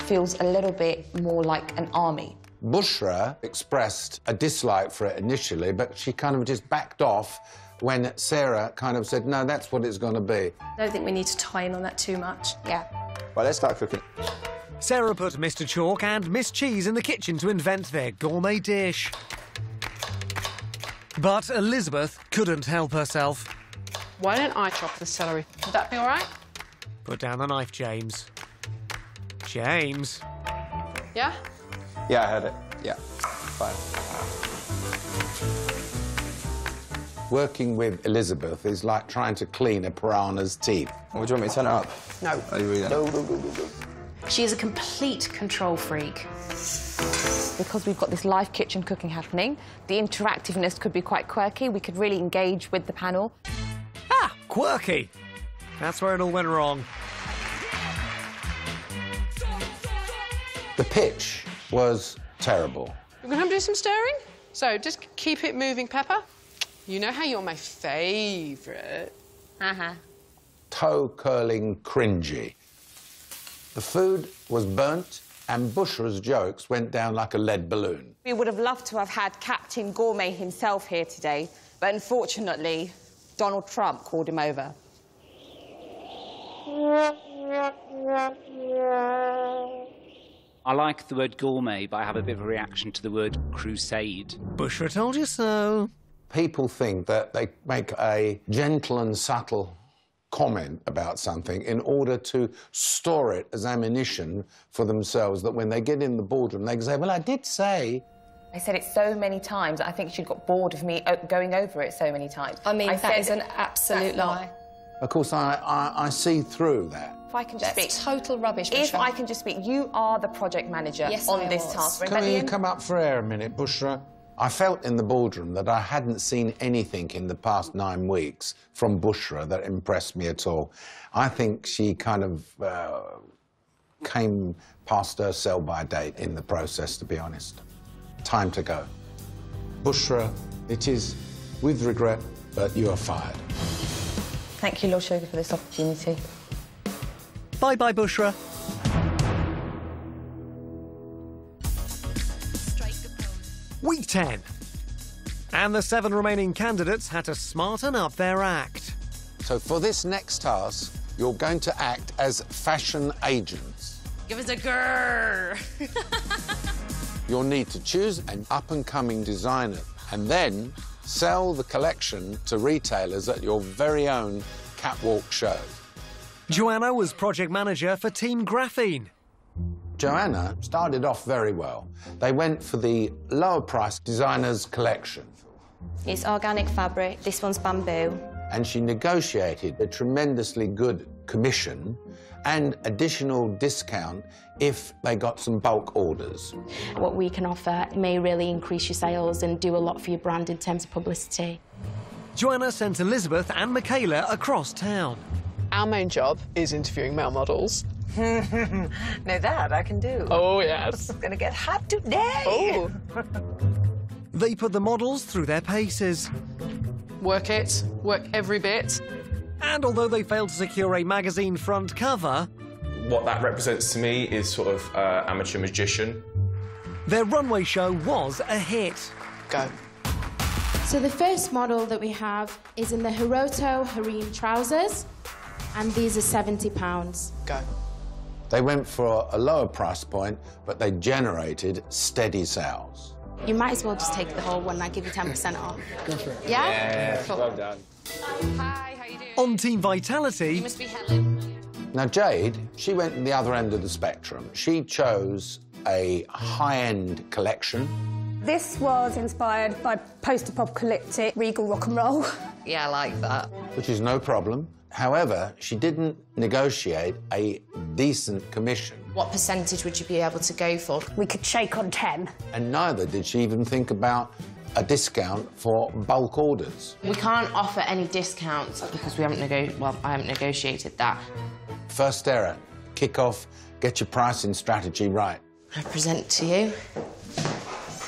feels a little bit more like an army. Bushra expressed a dislike for it initially, but she kind of just backed off when Sarah kind of said, no, that's what it's going to be. I don't think we need to tie in on that too much. Yeah. Well, let's start cooking. Sarah put Mr. Chalk and Miss Cheese in the kitchen to invent their gourmet dish. But Elizabeth couldn't help herself. Why don't I chop the celery? Would that be all right? Put down the knife, James. James. Yeah? Yeah, I heard it. Yeah, fine. Working with Elizabeth is like trying to clean a piranha's teeth. Would you want me to turn it up? No. Are you really no, no, no, no, no. She is a complete control freak. Because we've got this live kitchen cooking happening, the interactiveness could be quite quirky. We could really engage with the panel. Ah, quirky. That's where it all went wrong. The pitch was terrible. We're going to do some stirring? So just keep it moving, Pepper. You know how you're my favourite. Uh-huh. Toe curling cringy. The food was burnt, and Bushra's jokes went down like a lead balloon. We would have loved to have had Captain Gourmet himself here today, but unfortunately, Donald Trump called him over. I like the word gourmet, but I have a bit of a reaction to the word crusade. Bushra told you so. People think that they make a gentle and subtle comment about something in order to store it as ammunition for themselves that when they get in the boardroom they can say, well, I did say. I said it so many times, I think she got bored of me uh, going over it so many times. I mean, I that said- is an absolute lie. Of course, I, I, I see through that. If I can just That's speak. total rubbish, If I can just speak, you are the project manager Yes, on I this was. task. Can you come up for air a minute, Bushra? I felt in the boardroom that I hadn't seen anything in the past nine weeks from Bushra that impressed me at all. I think she kind of uh, came past her sell-by date in the process, to be honest. Time to go. Bushra, it is with regret, but you are fired. Thank you, Lord Sugar, for this opportunity. Bye bye, Bushra. Week 10. And the seven remaining candidates had to smarten up their act. So for this next task, you're going to act as fashion agents. Give us a grrr. You'll need to choose an up-and-coming designer and then sell the collection to retailers at your very own catwalk show. Joanna was project manager for Team Graphene. Joanna started off very well. They went for the lower price designers collection It's organic fabric. This one's bamboo. and she negotiated a tremendously good commission and additional discount if they got some bulk orders. What we can offer may really increase your sales and do a lot for your brand in terms of publicity. Joanna sent Elizabeth and Michaela across town. Our main job is interviewing male models. no, that I can do. Oh, yes. It's gonna get hot today. Oh. They put the models through their paces. Work it, work every bit. And although they failed to secure a magazine front cover, What that represents to me is sort of uh, amateur magician. their runway show was a hit. Go. So the first model that we have is in the Hiroto harem trousers, and these are seventy pounds. Go. They went for a lower price point, but they generated steady sales. You might as well just take the whole one. And I give you ten percent off. Go for it. Yeah. Cool. well done. On Team Vitality, must be Helen. Now, Jade, she went to the other end of the spectrum. She chose a high-end collection. This was inspired by post-apocalyptic regal rock and roll. Yeah, I like that. which is no problem. However, she didn't negotiate a decent commission, What percentage would you be able to go for? We could shake on 10. and neither did she even think about a discount for bulk orders. We can't offer any discounts because we haven't nego- well, I haven't negotiated that. First error, kick off, get your pricing strategy right. I present to you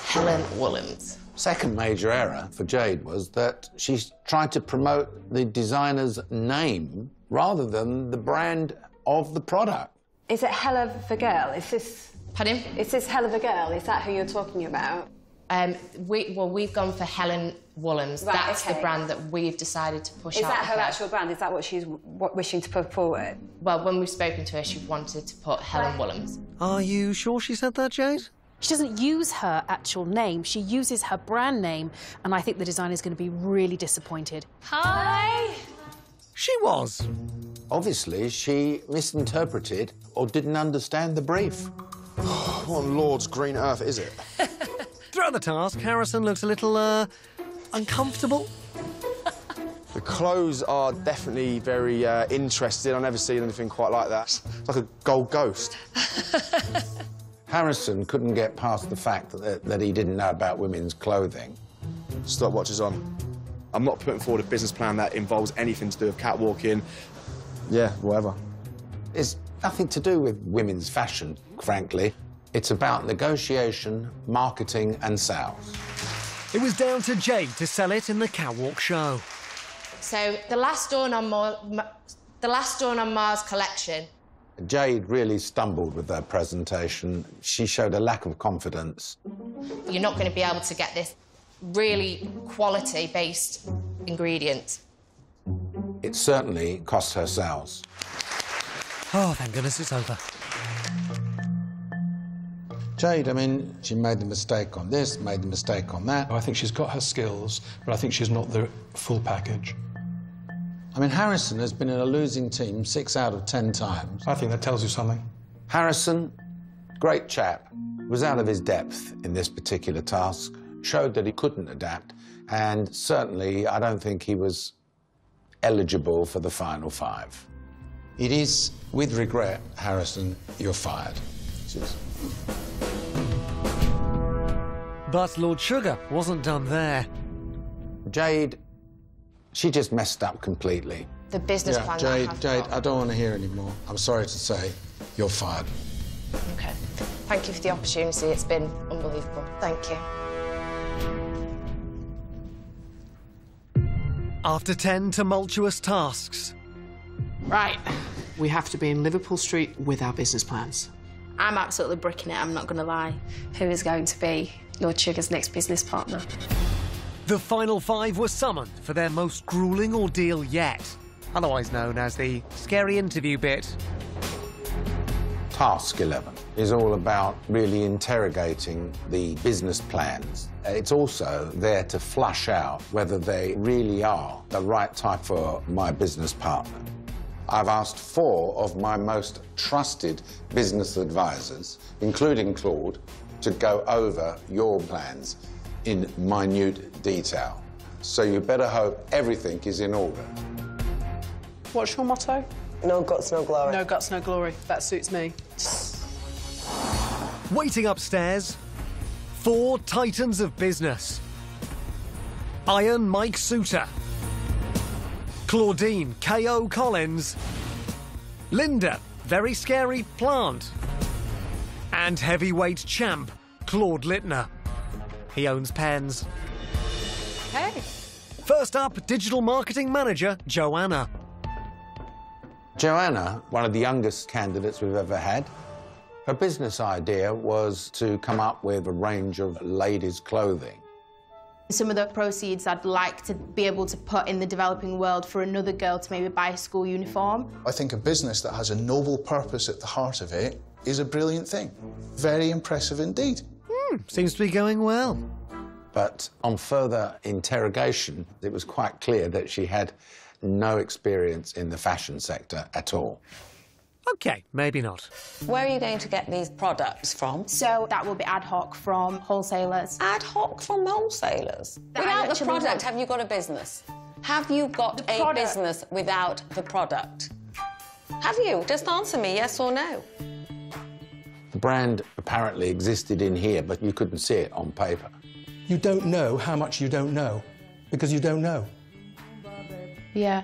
Helen Williams. Second major error for Jade was that she tried to promote the designer's name rather than the brand of the product. Is it Hell of a Girl? Is this... Pardon? Is this Hell of a Girl? Is that who you're talking about? Um, we, well, we've gone for Helen Wollums. Right, That's the brand that we've decided to push out. Is that her actual brand? Is that what she's w- wishing to put forward? Well, when we've spoken to her, she wanted to put Helen Wollums. Are you sure she said that, Jade? She doesn't use her actual name, she uses her brand name, and I think the designer's going to be really disappointed. Hi! She was. Obviously, she misinterpreted or didn't understand the brief. what on Lord's green earth is it? Throughout the task, Harrison looks a little, uh, uncomfortable. The clothes are definitely very uh, interesting. I've never seen anything quite like that. It's like a gold ghost. Harrison couldn't get past the fact that, that he didn't know about women's clothing. Stopwatch is on. I'm not putting forward a business plan that involves anything to do with catwalking. Yeah, whatever. It's nothing to do with women's fashion, frankly. It's about negotiation, marketing, and sales. It was down to Jade to sell it in the catwalk show. So the last Dawn on Mars, the last Dawn on Mars collection. Jade really stumbled with her presentation. She showed a lack of confidence. You're not going to be able to get this really quality-based ingredient. It certainly cost her sales. Oh, thank goodness it's over. Jade, I mean, she made the mistake on this, made the mistake on that. I think she's got her skills, but I think she's not the full package. I mean, Harrison has been in a losing team six out of ten times. I think that tells you something. Harrison, great chap, was out of his depth in this particular task, showed that he couldn't adapt, and certainly I don't think he was eligible for the final five. It is, with regret, Harrison, you're fired. Cheers. But Lord Sugar wasn't done there. Jade, she just messed up completely. The business yeah, plan that I Jade, have Jade, got. I don't want to hear anymore. I'm sorry to say, you're fired. Okay. Thank you for the opportunity. It's been unbelievable. Thank you. After 10 tumultuous tasks, Right. We have to be in Liverpool Street with our business plans. I'm absolutely bricking it. I'm not going to lie. Who is going to be Lord Sugar's next business partner? The final five were summoned for their most grueling ordeal yet, otherwise known as the scary interview bit. Task 11 is all about really interrogating the business plans. It's also there to flush out whether they really are the right type for my business partner. I've asked four of my most trusted business advisors, including Claude, to go over your plans in minute detail. So you better hope everything is in order. What's your motto? No guts, no glory. No guts, no glory. That suits me. Waiting upstairs, four titans of business. Iron Mike Soutar. Claudine K.O. Collins. Linda, very scary plant. And heavyweight champ, Claude Littner. He owns pens. Hey. First up, digital marketing manager, Joanna. Joanna, one of the youngest candidates we've ever had, her business idea was to come up with a range of ladies' clothing. Some of the proceeds I'd like to be able to put in the developing world for another girl to maybe buy a school uniform. I think a business that has a noble purpose at the heart of it is a brilliant thing. Very impressive indeed. Hmm, seems to be going well. But on further interrogation, it was quite clear that she had no experience in the fashion sector at all. OK, maybe not. Where are you going to get these products from? So that will be ad hoc from wholesalers. Ad hoc from wholesalers? That without the product, want- have you got a business? Have you got The a product. business without the product? Have you? Just answer me, yes or no. The brand apparently existed in here, but you couldn't see it on paper. You don't know how much you don't know because you don't know. Yeah.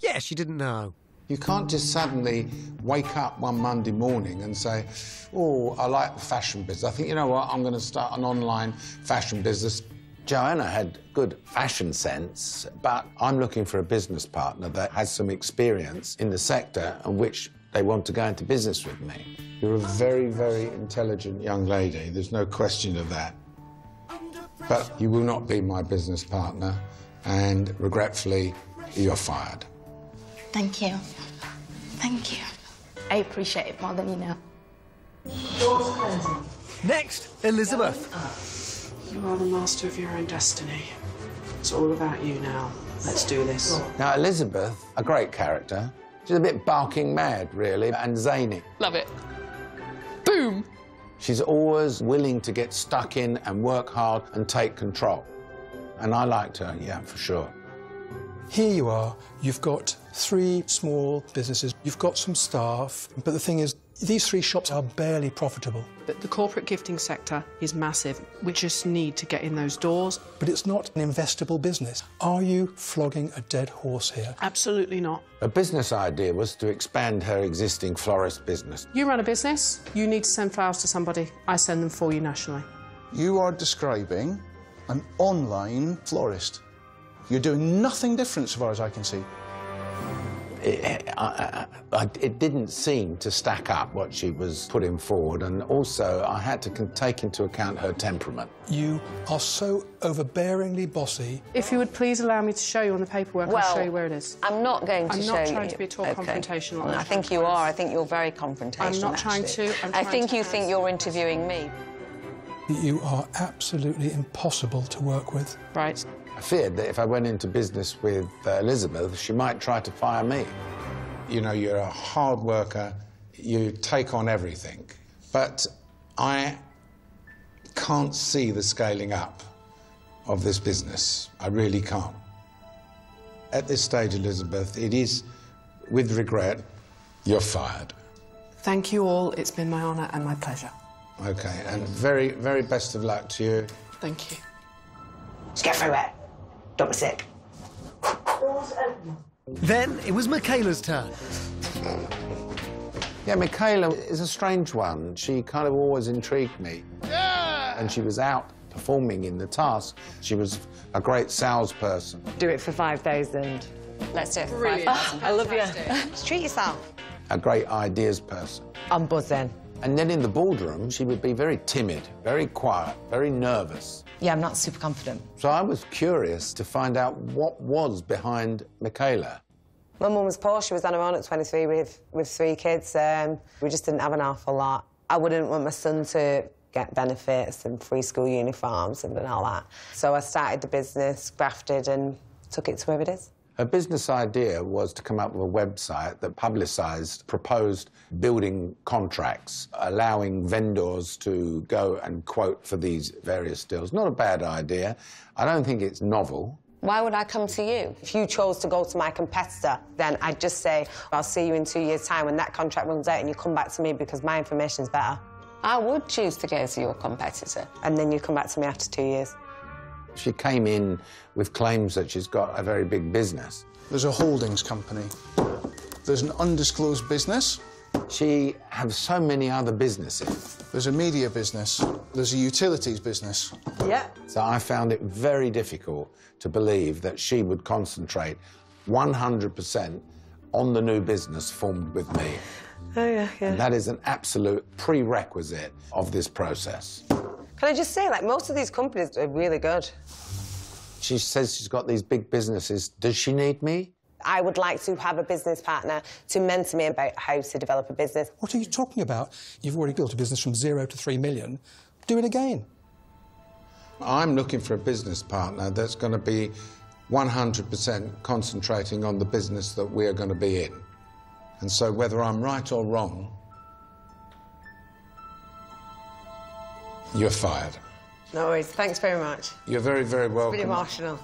Yeah, she didn't know. You can't just suddenly wake up one Monday morning and say, Oh, I like the fashion business. I think, you know what, I'm going to start an online fashion business. Joanna had good fashion sense, but I'm looking for a business partner that has some experience in the sector and which they want to go into business with me. You're a very, very intelligent young lady. There's no question of that. But you will not be my business partner, and regretfully, you're fired. Thank you. Thank you. I appreciate it more than you know. Next, Elizabeth. You are the master of your own destiny. It's all about you now. Let's do this. Now, Elizabeth, a great character. She's a bit barking mad, really, and zany. Love it. Boom! She's always willing to get stuck in and work hard and take control. And I liked her, yeah, for sure. Here you are, you've got three small businesses, you've got some staff, but the thing is, these three shops are barely profitable. But the corporate gifting sector is massive. We just need to get in those doors. But it's not an investable business. Are you flogging a dead horse here? Absolutely not. A business idea was to expand her existing florist business. You run a business, you need to send flowers to somebody. I send them for you nationally. You are describing an online florist. You're doing nothing different, so far as I can see. It, I, I, I- it didn't seem to stack up what she was putting forward, and also I had to take into account her temperament. You are so overbearingly bossy. If you would please allow me to show you on the paperwork, I'll show you where it is. I'm not going to I'm show you. I'm not you. trying to be at all Okay. confrontational. I'm I think you are. I think you're very confrontational. I'm not trying to, I'm I trying think to you think you're interviewing me. You are absolutely impossible to work with. Right. I feared that if I went into business with uh, Elizabeth, she might try to fire me. You know, you're a hard worker, you take on everything. But I can't see the scaling up of this business. I really can't. At this stage, Elizabeth, it is with regret, you're fired. Thank you all. It's been my honour and my pleasure. Okay, and very, very best of luck to you. Thank you. Just get through it. Don't be sick. Then it was Michaela's turn. Yeah, Michaela is a strange one. She kind of always intrigued me. Yeah! And she was out performing in the task. She was a great salesperson. Do it for 5,000. Let's do it for Brilliant. 5,000. I love you. Just treat yourself. a great ideas person. I'm buzzing. And then in the boardroom, she would be very timid, very quiet, very nervous. Yeah, I'm not super confident. So I was curious to find out what was behind Michaela. My mum was poor. She was on her own at 23 with, with three kids. Um, we just didn't have an awful lot. I wouldn't want my son to get benefits and free school uniforms and all that. So I started the business, grafted, and took it to where it is. Her business idea was to come up with a website that publicised proposed building contracts, allowing vendors to go and quote for these various deals. Not a bad idea. I don't think it's novel. Why would I come to you? If you chose to go to my competitor, then I'd just say, I'll see you in two years' time when that contract runs out and you come back to me because my information's better. I would choose to go to your competitor. And then you come back to me after two years. She came in with claims that she's got a very big business. There's a holdings company. There's an undisclosed business. She has so many other businesses. There's a media business. There's a utilities business. Yeah. So I found it very difficult to believe that she would concentrate 100% on the new business formed with me. Oh, yeah, yeah. And that is an absolute prerequisite of this process. Can I just say, like, most of these companies are really good. She says she's got these big businesses. Does she need me? I would like to have a business partner to mentor me about how to develop a business. What are you talking about? You've already built a business from zero to three million. Do it again. I'm looking for a business partner that's going to be 100% concentrating on the business that we are going to be in. And so, whether I'm right or wrong, you're fired. No worries. Thanks very much. You're very, very It's welcome. really emotional.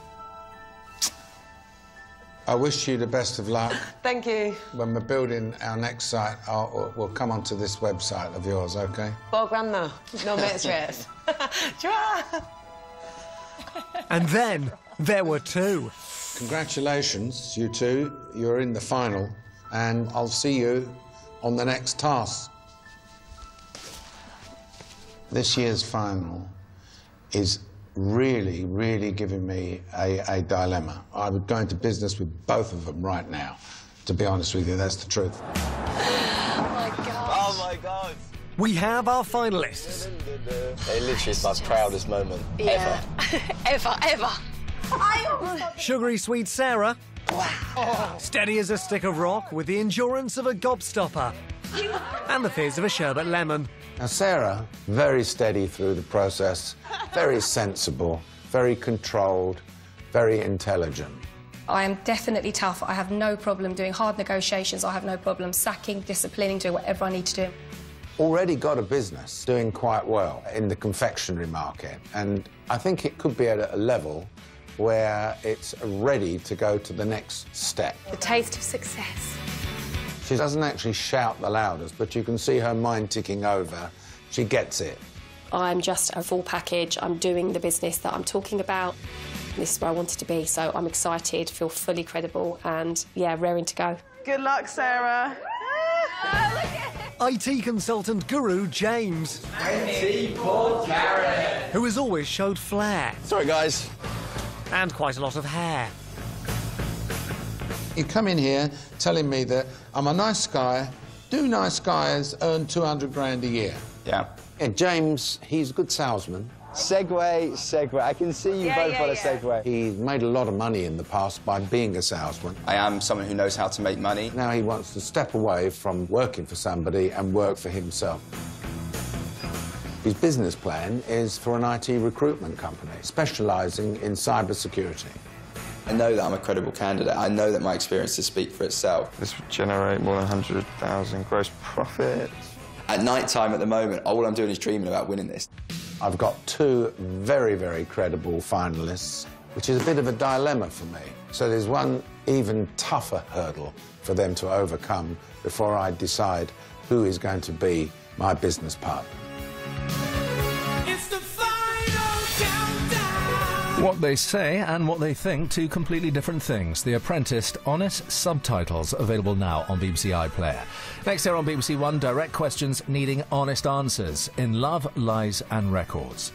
I wish you the best of luck. Thank you. When we're building our next site, I'll, we'll come onto this website of yours, OK? Four grand though. No mates rates. And then there were two. Congratulations, you two. You're in the final, and I'll see you on the next task. This year's final is really, really giving me a, a dilemma. I would go into business with both of them right now. To be honest with you, that's the truth. Oh my god. Oh my god. We have our finalists. It literally is my proudest moment Yeah. ever, ever. Sugary sweet Sarah. Wow. Steady as a stick of rock with the endurance of a gobstopper. and the fizz of a sherbet lemon. Now, Sarah, very steady through the process, very sensible, very controlled, very intelligent. I am definitely tough. I have no problem doing hard negotiations. I have no problem sacking, disciplining, doing whatever I need to do. Already got a business doing quite well in the confectionery market, and I think it could be at a level where it's ready to go to the next step. The taste of success. She doesn't actually shout the loudest, but you can see her mind ticking over. She gets it. I'm just a full package. I'm doing the business that I'm talking about. This is where I wanted to be, so I'm excited, feel fully credible, and yeah, raring to go. Good luck, Sarah. IT consultant guru James. 24 carat. Who has always showed flair. Sorry, guys. And quite a lot of hair. You come in here telling me that I'm a nice guy, do nice guys earn 200 grand a year? Yeah. Yeah, James, he's a good salesman. Segway, Segway. I can see you both on a Segway. He's made a lot of money in the past by being a salesman. I am someone who knows how to make money. Now he wants to step away from working for somebody and work for himself. His business plan is for an IT recruitment company specialising in cybersecurity. I know that I'm a credible candidate. I know that my experience experiences speak for itself. This would generate more than 100,000 gross profit. At night time at the moment, all I'm doing is dreaming about winning this. I've got two very, very credible finalists, which is a bit of a dilemma for me. So there's one even tougher hurdle for them to overcome before I decide who is going to be my business partner. What they say and what they think, two completely different things. The Apprenticed Honest Subtitles, available now on BBC iPlayer. Next here on BBC One, direct questions needing honest answers in Love, Lies and Records.